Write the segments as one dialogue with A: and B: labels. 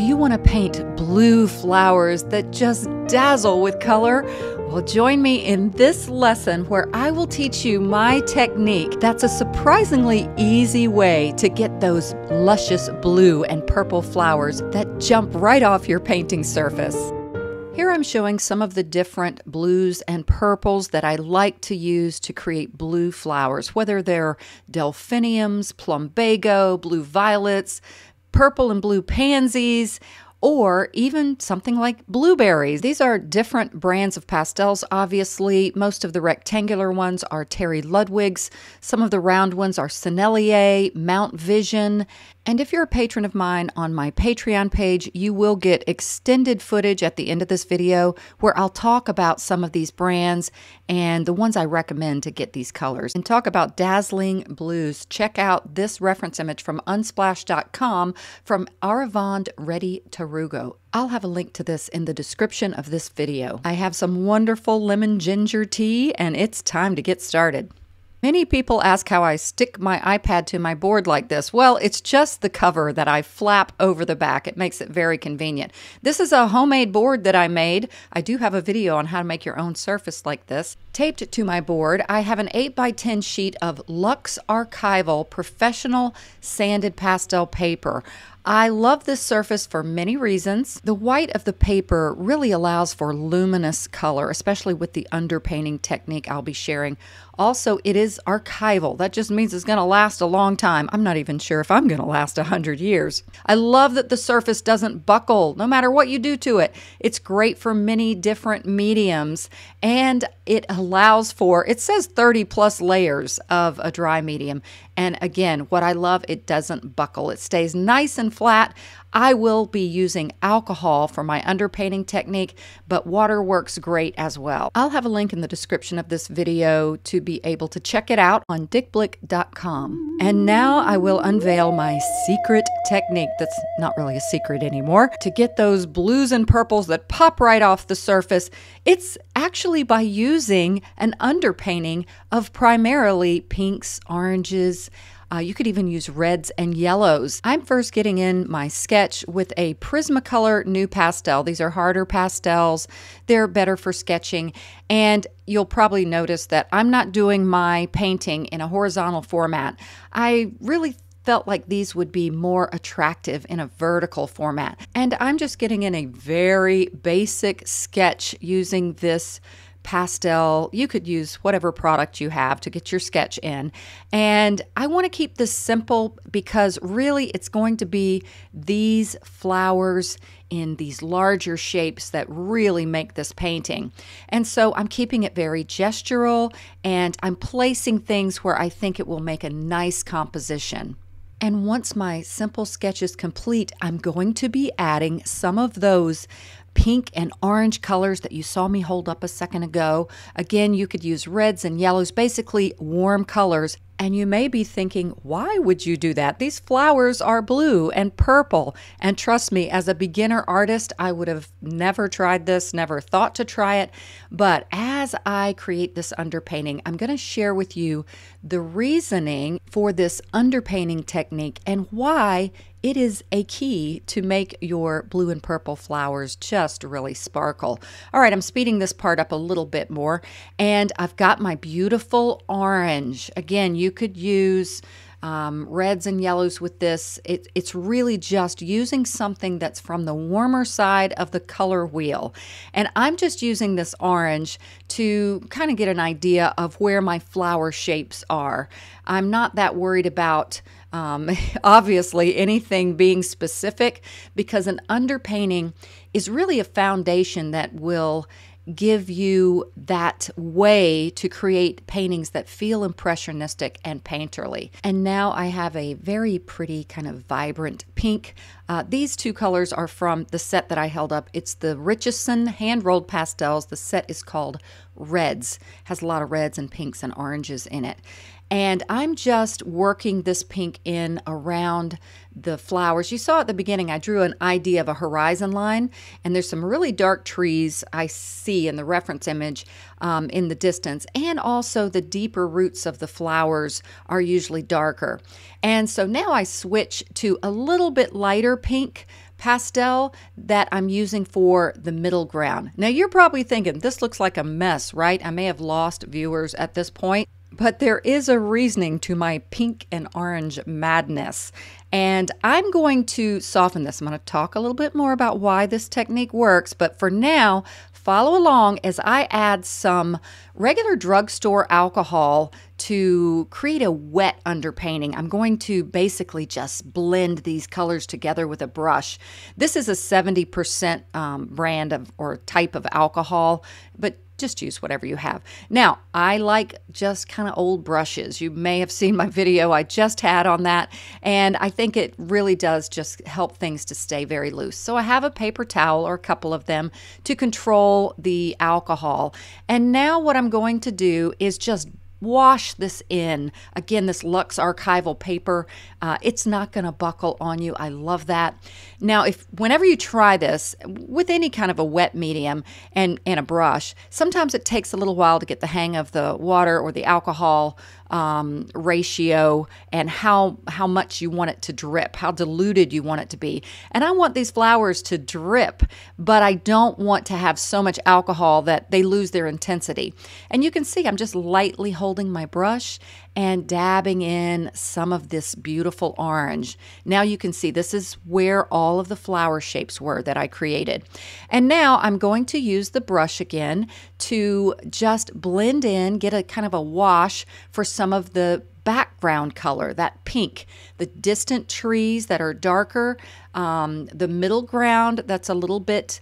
A: Do you want to paint blue flowers that just dazzle with color? Well, join me in this lesson where I will teach you my technique that's a surprisingly easy way to get those luscious blue and purple flowers that jump right off your painting surface. Here I'm showing some of the different blues and purples that I like to use to create blue flowers, whether they're delphiniums, plumbago, blue violets, purple and blue pansies, or even something like blueberries. These are different brands of pastels, obviously. Most of the rectangular ones are Terry Ludwig's, some of the round ones are Sennelier, Mount Vision, and if you're a patron of mine on my Patreon page, you will get extended footage at the end of this video where I'll talk about some of these brands and the ones I recommend to get these colors. And talk about dazzling blues. Check out this reference image from unsplash.com from Aravand Ready Tarugo. I'll have a link to this in the description of this video. I have some wonderful lemon ginger tea and it's time to get started. Many people ask how I stick my iPad to my board like this. Well, it's just the cover that I flap over the back. It makes it very convenient. This is a homemade board that I made. I do have a video on how to make your own surface like this. Taped to my board, I have an 8 by 10 sheet of Lux Archival Professional Sanded Pastel Paper. I love this surface for many reasons. The white of the paper really allows for luminous color, especially with the underpainting technique I'll be sharing. Also, it is archival. That just means it's going to last a long time. I'm not even sure if I'm going to last 100 years. I love that the surface doesn't buckle no matter what you do to it. It's great for many different mediums and it allows for, it says 30 plus layers of a dry medium. And again, what I love, it doesn't buckle. It stays nice and flat. I will be using alcohol for my underpainting technique, but water works great as well. I'll have a link in the description of this video to be able to check it out on dickblick.com. And now I will unveil my secret technique that's not really a secret anymore to get those blues and purples that pop right off the surface. It's actually by using an underpainting of primarily pinks, oranges, uh, you could even use reds and yellows. I'm first getting in my sketch with a Prismacolor NuPastel. These are harder pastels. They're better for sketching. And you'll probably notice that I'm not doing my painting in a horizontal format. I really felt like these would be more attractive in a vertical format. And I'm just getting in a very basic sketch using this pastel. You could use whatever product you have to get your sketch in. And I want to keep this simple because really it's going to be these flowers in these larger shapes that really make this painting. And so I'm keeping it very gestural and I'm placing things where I think it will make a nice composition. And once my simple sketch is complete, I'm going to be adding some of those pink and orange colors that you saw me hold up a second ago. Again, you could use reds and yellows, basically warm colors and you may be thinking, why would you do that? These flowers are blue and purple. And trust me, as a beginner artist, I would have never tried this, never thought to try it. But as I create this underpainting, I'm going to share with you the reasoning for this underpainting technique and why it is a key to make your blue and purple flowers just really sparkle. All right, I'm speeding this part up a little bit more, and I've got my beautiful orange. Again, you could use um, reds and yellows with this. It, it's really just using something that's from the warmer side of the color wheel. And I'm just using this orange to kind of get an idea of where my flower shapes are. I'm not that worried about um, obviously anything being specific because an underpainting is really a foundation that will give you that way to create paintings that feel impressionistic and painterly. And now I have a very pretty kind of vibrant pink. Uh, these two colors are from the set that I held up. It's the Richeson hand rolled pastels. The set is called Reds, has a lot of reds and pinks and oranges in it. And I'm just working this pink in around the flowers. You saw at the beginning, I drew an idea of a horizon line, and there's some really dark trees I see in the reference image um, in the distance, and also the deeper roots of the flowers are usually darker. And so now I switch to a little bit lighter pink pastel that I'm using for the middle ground. Now you're probably thinking, this looks like a mess, right? I may have lost viewers at this point. But there is a reasoning to my pink and orange madness. And I'm going to soften this. I'm going to talk a little bit more about why this technique works. But for now, follow along as I add some regular drugstore alcohol to create a wet underpainting. I'm going to basically just blend these colors together with a brush. This is a 70% um, brand of or type of alcohol, but just use whatever you have. Now, I like just kind of old brushes. You may have seen my video I just had on that, and I think it really does just help things to stay very loose. So I have a paper towel or a couple of them to control the alcohol. And now what I'm going to do is just wash this in. Again, this Lux archival paper, uh, it's not going to buckle on you. I love that. Now, if whenever you try this with any kind of a wet medium and, and a brush, sometimes it takes a little while to get the hang of the water or the alcohol um, ratio and how how much you want it to drip, how diluted you want it to be. And I want these flowers to drip, but I don't want to have so much alcohol that they lose their intensity. And you can see I'm just lightly holding my brush and dabbing in some of this beautiful orange. Now you can see this is where all of the flower shapes were that I created. And now I'm going to use the brush again to just blend in, get a kind of a wash for some of the background color, that pink, the distant trees that are darker, um, the middle ground that's a little bit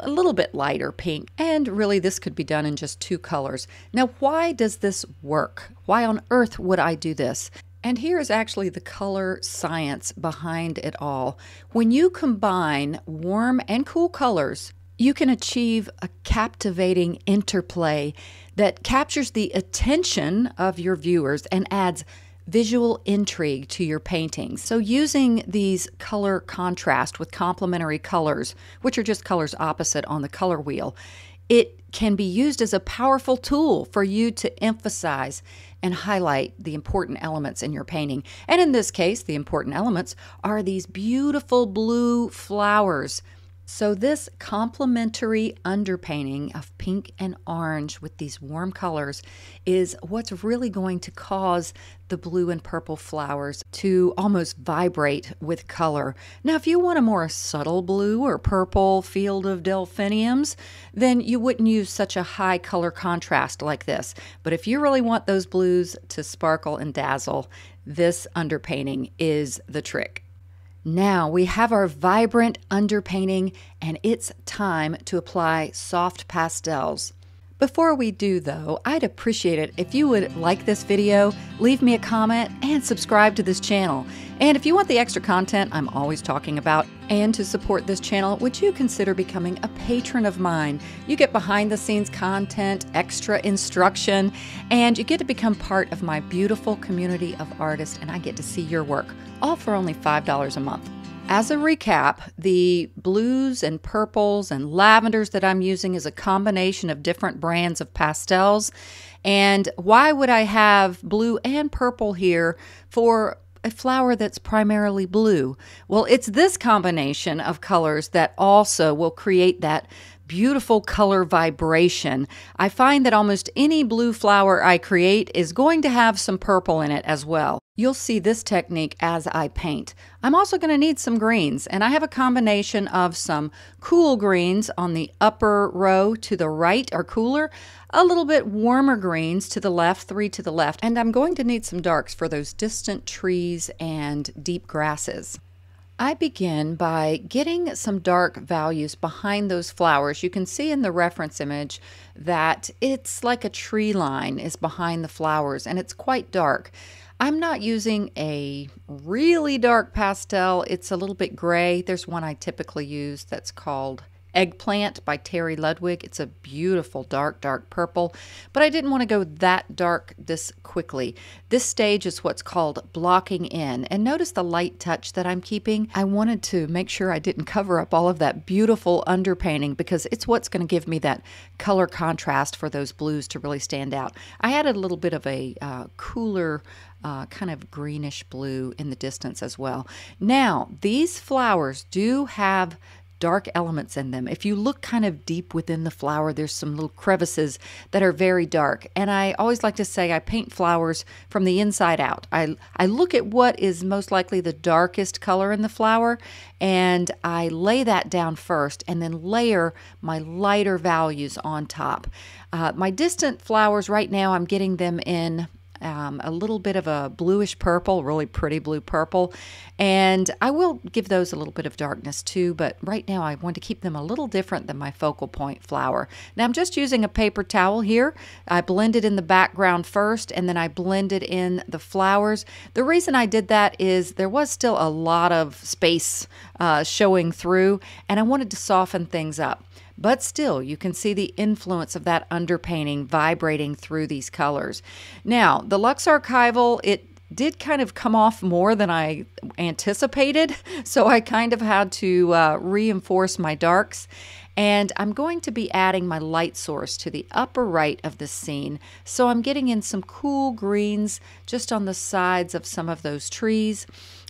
A: a little bit lighter pink. And really, this could be done in just two colors. Now, why does this work? Why on earth would I do this? And here is actually the color science behind it all. When you combine warm and cool colors, you can achieve a captivating interplay that captures the attention of your viewers and adds visual intrigue to your paintings. So, using these color contrast with complementary colors, which are just colors opposite on the color wheel, it can be used as a powerful tool for you to emphasize and highlight the important elements in your painting. And in this case, the important elements are these beautiful blue flowers so this complementary underpainting of pink and orange with these warm colors is what's really going to cause the blue and purple flowers to almost vibrate with color. Now, if you want a more subtle blue or purple field of delphiniums, then you wouldn't use such a high color contrast like this. But if you really want those blues to sparkle and dazzle, this underpainting is the trick. Now we have our vibrant underpainting and it's time to apply soft pastels. Before we do though, I'd appreciate it if you would like this video, leave me a comment, and subscribe to this channel. And if you want the extra content I'm always talking about, and to support this channel, would you consider becoming a patron of mine? You get behind the scenes content, extra instruction, and you get to become part of my beautiful community of artists, and I get to see your work all for only $5 a month. As a recap, the blues and purples and lavenders that I'm using is a combination of different brands of pastels. And why would I have blue and purple here for a flower that's primarily blue? Well, it's this combination of colors that also will create that beautiful color vibration. I find that almost any blue flower I create is going to have some purple in it as well. You'll see this technique as I paint. I'm also going to need some greens, and I have a combination of some cool greens on the upper row to the right are cooler, a little bit warmer greens to the left, three to the left, and I'm going to need some darks for those distant trees and deep grasses. I begin by getting some dark values behind those flowers. You can see in the reference image that it's like a tree line is behind the flowers and it's quite dark. I'm not using a really dark pastel. It's a little bit gray. There's one I typically use that's called Eggplant by Terry Ludwig. It's a beautiful dark, dark purple, but I didn't want to go that dark this quickly. This stage is what's called blocking in. And notice the light touch that I'm keeping. I wanted to make sure I didn't cover up all of that beautiful underpainting because it's what's going to give me that color contrast for those blues to really stand out. I added a little bit of a uh, cooler uh, kind of greenish blue in the distance as well. Now, these flowers do have dark elements in them. If you look kind of deep within the flower, there's some little crevices that are very dark. And I always like to say I paint flowers from the inside out. I, I look at what is most likely the darkest color in the flower and I lay that down first and then layer my lighter values on top. Uh, my distant flowers right now, I'm getting them in um, a little bit of a bluish purple, really pretty blue purple. And I will give those a little bit of darkness too, but right now I want to keep them a little different than my focal point flower. Now I'm just using a paper towel here. I blended in the background first and then I blended in the flowers. The reason I did that is there was still a lot of space uh, showing through and I wanted to soften things up. But still, you can see the influence of that underpainting vibrating through these colors. Now, the Lux Archival, it did kind of come off more than I anticipated, so I kind of had to uh, reinforce my darks. And I'm going to be adding my light source to the upper right of the scene. So I'm getting in some cool greens just on the sides of some of those trees.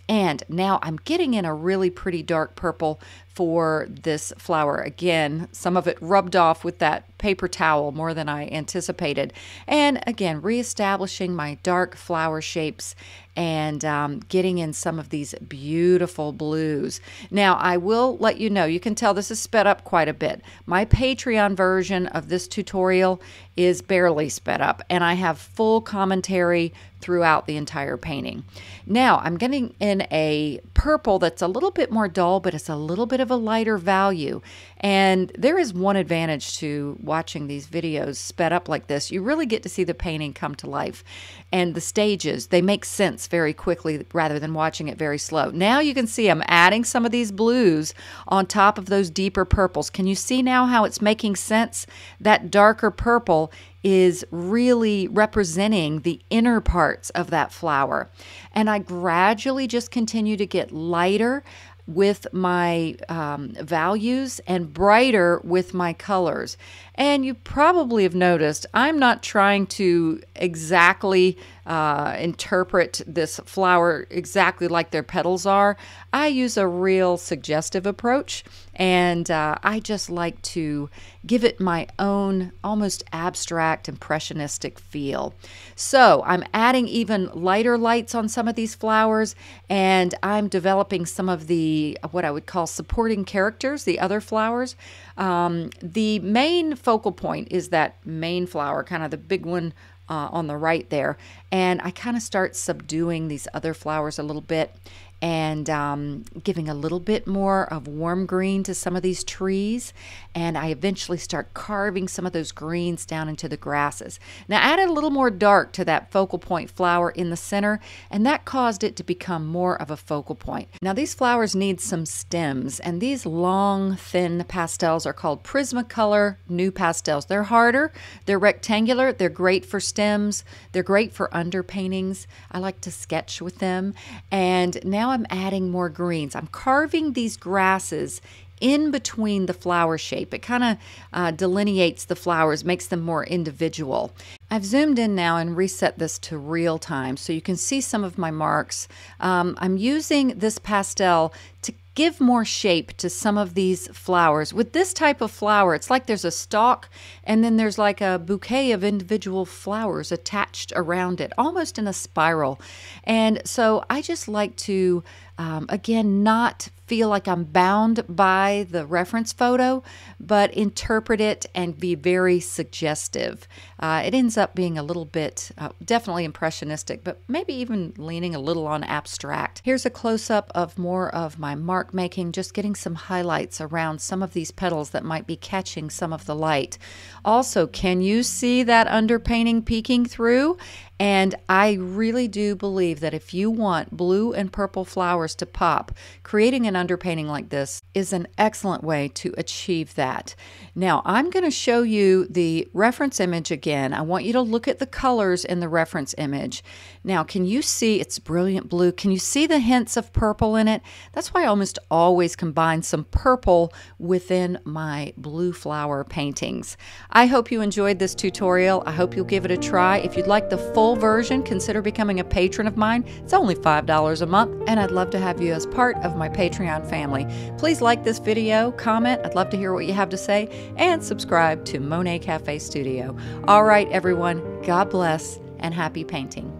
A: And now I'm getting in a really pretty dark purple for this flower. Again, some of it rubbed off with that paper towel more than I anticipated. And again, reestablishing my dark flower shapes and um, getting in some of these beautiful blues. Now, I will let you know, you can tell this is sped up quite a bit. My Patreon version of this tutorial is barely sped up, and I have full commentary throughout the entire painting. Now, I'm getting in a purple that's a little bit more dull, but it's a little bit of a lighter value. And there is one advantage to watching these videos sped up like this. You really get to see the painting come to life. And the stages, they make sense very quickly rather than watching it very slow. Now you can see I'm adding some of these blues on top of those deeper purples. Can you see now how it's making sense? That darker purple is really representing the inner parts of that flower. And I gradually just continue to get lighter with my um, values and brighter with my colors. And you probably have noticed I'm not trying to exactly uh, interpret this flower exactly like their petals are. I use a real suggestive approach, and uh, I just like to give it my own almost abstract, impressionistic feel. So I'm adding even lighter lights on some of these flowers, and I'm developing some of the what I would call supporting characters, the other flowers. Um, the main focal point is that main flower, kind of the big one uh, on the right there. And I kind of start subduing these other flowers a little bit and um, giving a little bit more of warm green to some of these trees. And I eventually start carving some of those greens down into the grasses. Now, I added a little more dark to that focal point flower in the center, and that caused it to become more of a focal point. Now, these flowers need some stems, and these long, thin pastels are called Prismacolor NuPastels. They're harder, they're rectangular, they're great for stems, they're great for underpaintings. I like to sketch with them. And now now I'm adding more greens. I'm carving these grasses in between the flower shape. It kind of uh, delineates the flowers, makes them more individual. I've zoomed in now and reset this to real time so you can see some of my marks. Um, I'm using this pastel to give more shape to some of these flowers. With this type of flower, it's like there's a stalk and then there's like a bouquet of individual flowers attached around it, almost in a spiral. And so I just like to, um, again, not feel like I'm bound by the reference photo, but interpret it and be very suggestive. Uh, it ends up being a little bit, uh, definitely impressionistic, but maybe even leaning a little on abstract. Here's a close up of more of my mark making, just getting some highlights around some of these petals that might be catching some of the light. Also, can you see that underpainting peeking through? And I really do believe that if you want blue and purple flowers to pop, creating an underpainting like this is an excellent way to achieve that. Now, I'm going to show you the reference image again. I want you to look at the colors in the reference image. Now, can you see it's brilliant blue? Can you see the hints of purple in it? That's why I almost always combine some purple within my blue flower paintings. I hope you enjoyed this tutorial. I hope you'll give it a try. If you'd like the full version, consider becoming a patron of mine. It's only $5 a month, and I'd love to have you as part of my Patreon family. Please like this video, comment. I'd love to hear what you have to say, and subscribe to Monet Cafe Studio. All right, everyone, God bless and happy painting.